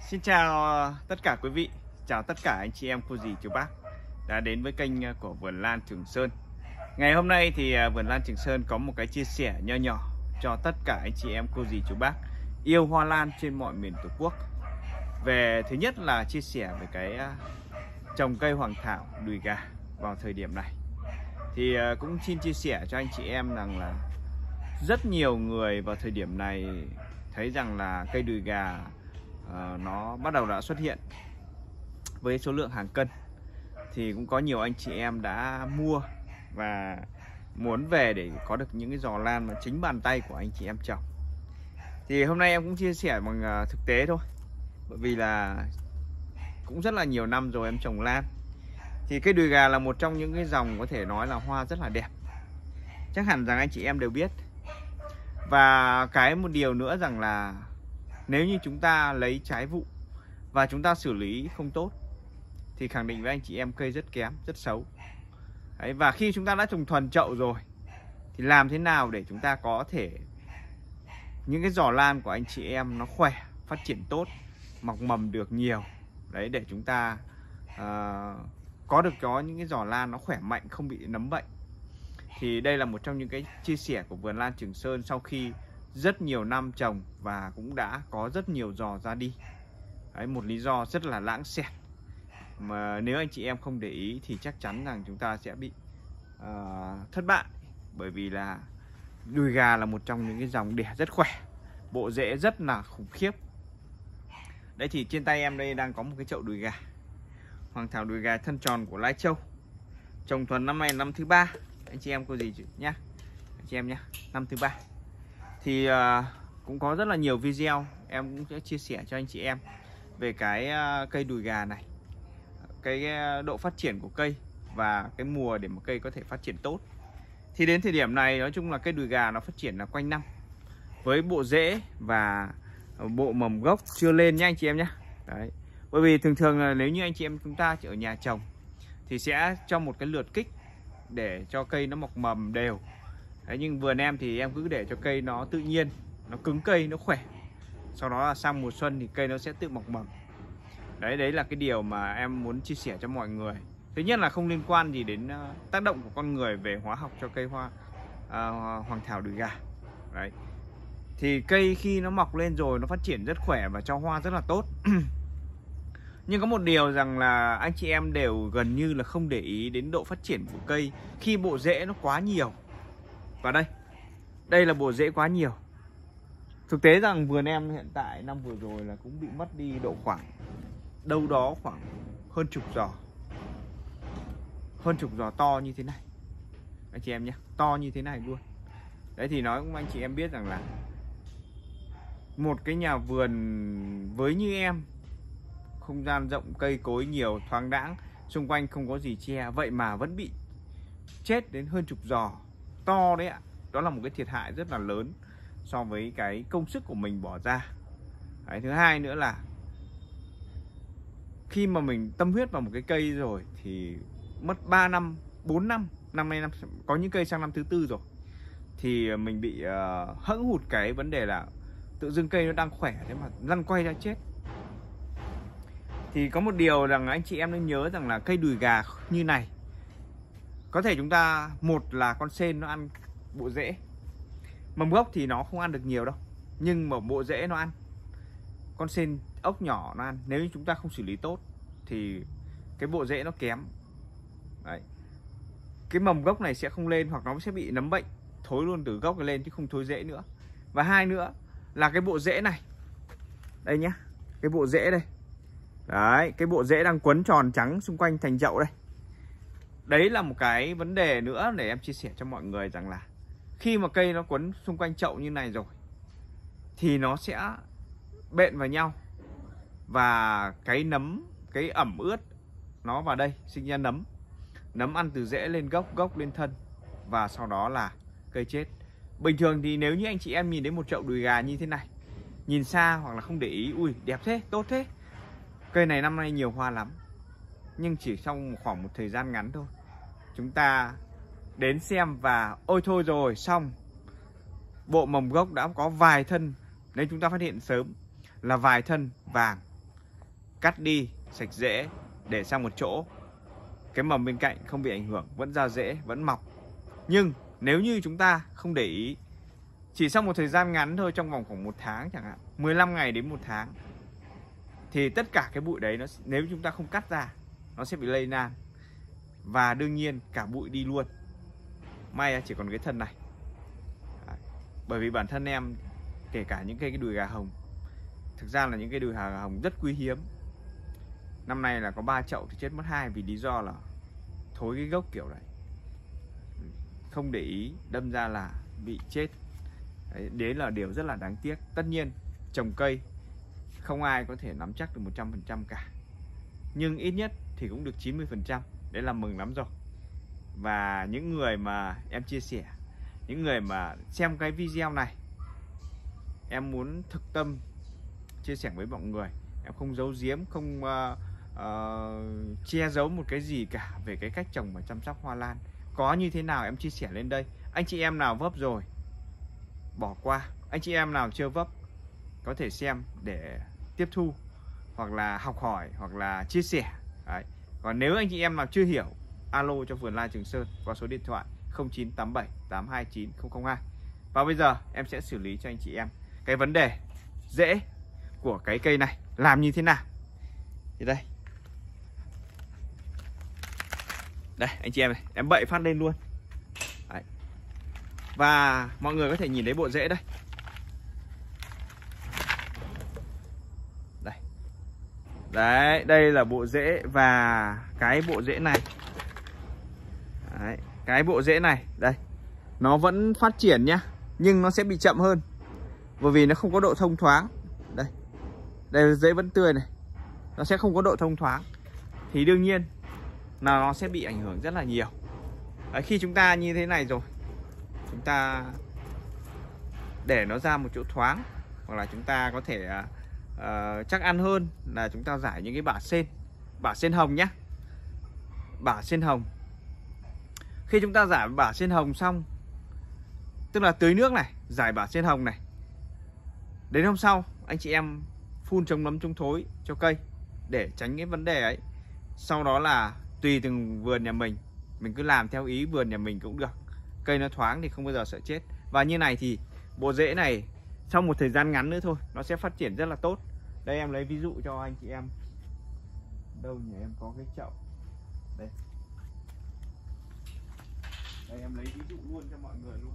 Xin chào ờ, tất cả quý vị, chào tất cả anh chị em cô dì chú bác đã đến với kênh ờ, của Vườn Lan Trường Sơn. Ngày hôm nay thì ờ, Vườn Lan Trường Sơn có một cái chia sẻ nho nhỏ cho tất cả anh chị em cô dì chú bác yêu hoa lan trên mọi miền Tổ quốc. Về thứ nhất là chia sẻ về cái trồng cây hoàng thảo đùi gà vào thời điểm này. Thì cũng xin chia sẻ cho anh chị em rằng là rất nhiều người vào thời điểm này thấy rằng là cây đùi gà uh, nó bắt đầu đã xuất hiện với số lượng hàng cân. Thì cũng có nhiều anh chị em đã mua và muốn về để có được những cái giò lan mà chính bàn tay của anh chị em trồng. Thì hôm nay em cũng chia sẻ bằng ờ, thực tế thôi. Bởi vì là cũng rất là nhiều năm rồi em trồng lan. Thì cây đùi gà là một trong những cái dòng có thể nói là hoa rất là đẹp. Chắc hẳn rằng anh chị em đều biết. Và cái một điều nữa rằng là nếu như chúng ta lấy trái vụ và chúng ta xử lý không tốt thì khẳng định với anh chị em cây rất kém rất xấu. Đấy, và khi chúng ta đã trồng thuần chậu rồi thì làm thế nào để chúng ta có thể những cái giỏ lan của anh chị em nó khỏe phát triển tốt mọc mầm được nhiều. Đấy để chúng ta uh, có được có những cái giỏ lan nó khỏe mạnh không bị nấm bệnh. Thì đây là một trong những cái chia sẻ của vườn lan Trường Sơn sau khi rất nhiều năm trồng và cũng đã có rất nhiều giò ra đi. Đấy, một lý do rất là lãng xẹt. Mà nếu anh chị em không để ý thì chắc chắn rằng chúng ta sẽ bị uh, thất bại. Bởi vì là đùi gà là một trong những cái dòng đẻ rất khỏe bộ rễ rất là khủng khiếp. Đây thì trên tay em đây đang có một cái chậu đùi gà. Hoàng thảo đùi gà thân tròn của lai châu. Trồng thuần năm nay năm thứ ba. Anh chị em cô gì nhá? Anh chị em nhá năm thứ ba thì à, cũng có rất là nhiều video, em cũng sẽ chia sẻ cho anh chị em về cái à, cây đùi gà này, cái à, độ phát triển của cây và cái mùa để một cây có thể phát triển tốt. Thì đến thời điểm này, nói chung là cây đùi gà nó phát triển là quanh năm. Với bộ rễ và bộ mầm gốc chưa lên nha anh chị em nhé đấy. Bởi vì thường thường là nếu như anh chị em chúng ta ở nhà trồng thì sẽ cho một cái lượt kích để cho cây nó mọc mầm đều. Đấy, nhưng vườn em thì em cứ để cho cây nó tự nhiên nó cứng cây nó khỏe. Sau đó là sang mùa xuân thì cây nó sẽ tự mọc mầm. Đấy đấy là cái điều mà em muốn chia sẻ cho mọi người. Thứ nhất là không liên quan gì đến ờ, tác động của con người về hóa học cho cây hoa à, hoàng thảo đùi gà. Đấy. Thì cây khi nó mọc lên rồi nó phát triển rất khỏe và cho hoa rất là tốt. Nhưng có một điều rằng là anh chị em đều gần như là không để ý đến độ phát triển của cây khi bộ rễ nó quá nhiều và đây đây là bộ rễ quá nhiều. Thực tế rằng vườn em hiện tại năm vừa rồi là cũng bị mất đi độ khoảng, đâu đó khoảng hơn chục giò. Hơn chục giò to như thế này. Anh chị em nhé, to như thế này luôn. Đấy thì nói cũng anh chị em biết rằng là một cái nhà vườn với như em, không gian rộng, cây cối nhiều, thoáng đãng, xung quanh không có gì che, vậy mà vẫn bị chết đến hơn chục giò to đấy ạ. Đó là một cái thiệt hại rất là lớn so với cái công sức của mình bỏ ra. Đấy, thứ hai nữa là khi mà mình tâm huyết vào một cái cây rồi thì mất 3 năm 4 năm năm nay năm có những cây sang năm thứ tư rồi thì ờ, mình bị ờ, uh, hững hụt cái vấn đề là tự dưng cây nó đang khỏe thế mà lăn quay ra chết. Thì có một điều rằng anh chị em nên nhớ rằng là cây đùi gà như này có thể chúng ta, một là con sen nó ăn bộ rễ. Mầm gốc thì nó không ăn được nhiều đâu, nhưng mà bộ rễ nó ăn. Con sen ốc nhỏ nó ăn. Nếu như chúng ta không xử lý tốt thì cái bộ rễ nó kém. Đấy. cái mầm gốc này sẽ không lên hoặc nó sẽ bị nấm bệnh, thối luôn từ gốc lên chứ không thối rễ nữa. Và hai nữa là cái bộ rễ này. Đây nhá, cái bộ rễ đây. Đấy, cái bộ rễ đang quấn tròn trắng xung quanh thành chậu đây đấy là một cái vấn đề nữa để em chia sẻ cho mọi người rằng là khi mà cây nó quấn xung quanh chậu như này rồi, thì nó sẽ bện vào nhau. Và cái nấm, cái ẩm ướt nó vào đây sinh ra nấm. Nấm ăn từ rễ lên gốc gốc lên thân, và sau đó là cây chết. Bình thường thì nếu như anh chị em nhìn đến một chậu đùi gà như thế này, nhìn xa hoặc là không để ý, ui, đẹp thế, tốt thế. Cây này năm nay nhiều hoa lắm, nhưng chỉ trong khoảng một thời gian ngắn thôi chúng ta đến xem và ôi thôi rồi, xong. Bộ mầm gốc đã có vài thân nếu chúng ta phát hiện sớm là vài thân vàng. Cắt đi, sạch rễ để sang một chỗ. Cái mầm bên cạnh không bị ảnh hưởng, vẫn ra rễ vẫn mọc. Nhưng nếu như chúng ta không để ý, chỉ sau một thời gian ngắn thôi, trong vòng khoảng một tháng chẳng hạn 15 ngày đến một tháng, thì tất cả cái bụi đấy nó nếu chúng ta không cắt ra, nó sẽ bị lây lan và đương nhiên cả bụi đi luôn. May chỉ còn cái thân này. Bởi vì bản thân em kể cả những cái cái đùi gà hồng thực ra là những cái đùi gà hồng rất quý hiếm. Năm nay là có 3 chậu thì chết mất hai vì lý do là thối cái gốc kiểu này. Không để ý đâm ra là bị chết. Đấy, đấy là điều rất là đáng tiếc. Tất nhiên trồng cây không ai có thể nắm chắc được 100% cả. Nhưng ít nhất thì cũng được 90% đấy là mừng lắm rồi. Và những người mà em chia sẻ những người mà xem cái video này em muốn thực tâm chia sẻ với mọi người. Em không giấu giếm không uh, uh, che giấu một cái gì cả về cái cách trồng và chăm sóc hoa lan. Có như thế nào em chia sẻ lên đây. Anh chị em nào vấp rồi bỏ qua. Anh chị em nào chưa vấp có thể xem để tiếp thu hoặc là học hỏi hoặc là chia sẻ. Đấy còn nếu anh chị em nào chưa hiểu, alo cho vườn lan Trường Sơn qua số điện thoại 0987 829 002 và bây giờ em sẽ xử lý cho anh chị em cái vấn đề dễ của cái cây này làm như thế nào. Thì đây. Đây, anh chị em này, em bậy phát lên luôn. Đấy. và mọi người có thể nhìn thấy bộ rễ đây đây. Đấy đây là bộ rễ và cái bộ rễ này. Đấy. cái bộ rễ này đây. Nó vẫn phát triển nhá nhưng nó sẽ bị chậm hơn. Bởi vì nó không có độ thông thoáng. Đây đây rễ vẫn tươi này. Nó sẽ không có độ thông thoáng. Thì đương nhiên là nó sẽ bị ảnh hưởng rất là nhiều. Đấy, khi chúng ta như thế này rồi chúng ta để nó ra một chỗ thoáng hoặc là chúng ta có thể à, uh, chắc ăn hơn là chúng ta giải những cái bả sen. Bả sen hồng nhé bả sen hồng. Khi chúng ta giải bả sen hồng xong tức là tưới nước này giải bả sen hồng này. Đến hôm sau anh chị em phun chống nấm chống thối cho cây để tránh cái vấn đề ấy. Sau đó là tùy từng vườn nhà mình mình cứ làm theo ý vườn nhà mình cũng được. Cây nó thoáng thì không bao giờ sợ chết. Và như này thì bộ rễ này sau một thời gian ngắn nữa thôi, nó sẽ phát triển rất là tốt. Đây, em lấy ví dụ cho anh chị em. Đâu nhỉ, em có cái chậu. Đây. Đây, em lấy ví dụ luôn cho mọi người luôn.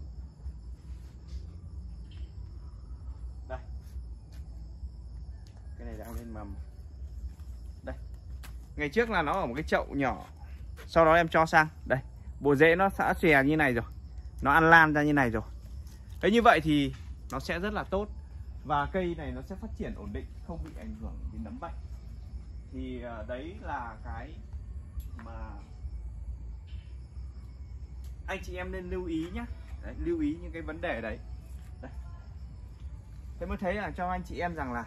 Đây. Cái này đang lên mầm. Đây. Ngày trước là nó ở một cái chậu nhỏ. Sau đó em cho sang. Đây. Bộ rễ nó đã xòe như này rồi. Nó ăn lan ra như này rồi. Đấy như vậy thì nó sẽ rất là tốt. Và cây này nó sẽ phát triển ổn định không bị ảnh hưởng đến nấm bệnh thì ờ, đấy là cái mà anh chị em nên lưu ý nhé đấy, lưu ý những cái vấn đề đấy. Đây. thế mới thấy là cho anh chị em rằng là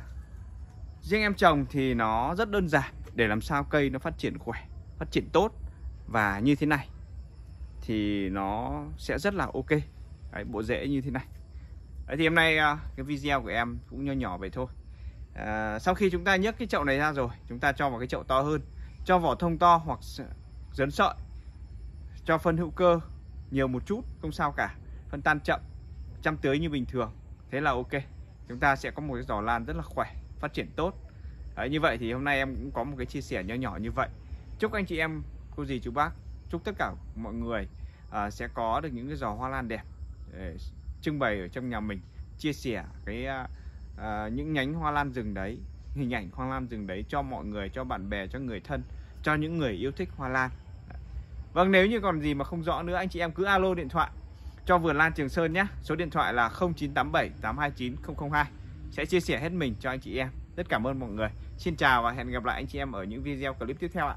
riêng em trồng thì nó rất đơn giản để làm sao cây nó phát triển khỏe phát triển tốt. Và như thế này thì nó sẽ rất là ok. Đấy, bộ rễ như thế này. Đấy, thì hôm nay ờ, cái video của em cũng nho nhỏ vậy thôi. À, sau khi chúng ta nhấc cái chậu này ra rồi chúng ta cho vào cái chậu to hơn. Cho vỏ thông to hoặc dấn sợi. Cho phân hữu cơ nhiều một chút không sao cả. Phân tan chậm chăm tưới như bình thường. Thế là ok. Chúng ta sẽ có một cái giỏ lan rất là khỏe phát triển tốt. Đấy, như vậy thì hôm nay em cũng có một cái chia sẻ nho nhỏ như vậy. Chúc anh chị em cô dì chú bác chúc tất cả mọi người uh, sẽ có được những cái giò hoa lan đẹp. Để trưng bày ở trong nhà mình chia sẻ cái uh, những nhánh hoa lan rừng đấy hình ảnh hoa lan rừng đấy cho mọi người cho bạn bè cho người thân cho những người yêu thích hoa lan. Vâng nếu như còn gì mà không rõ nữa anh chị em cứ alo điện thoại cho vườn lan Trường Sơn nhé. Số điện thoại là 0987 829 002 sẽ chia sẻ hết mình cho anh chị em. Rất cảm ơn mọi người. Xin chào và hẹn gặp lại anh chị em ở những video clip tiếp theo ạ.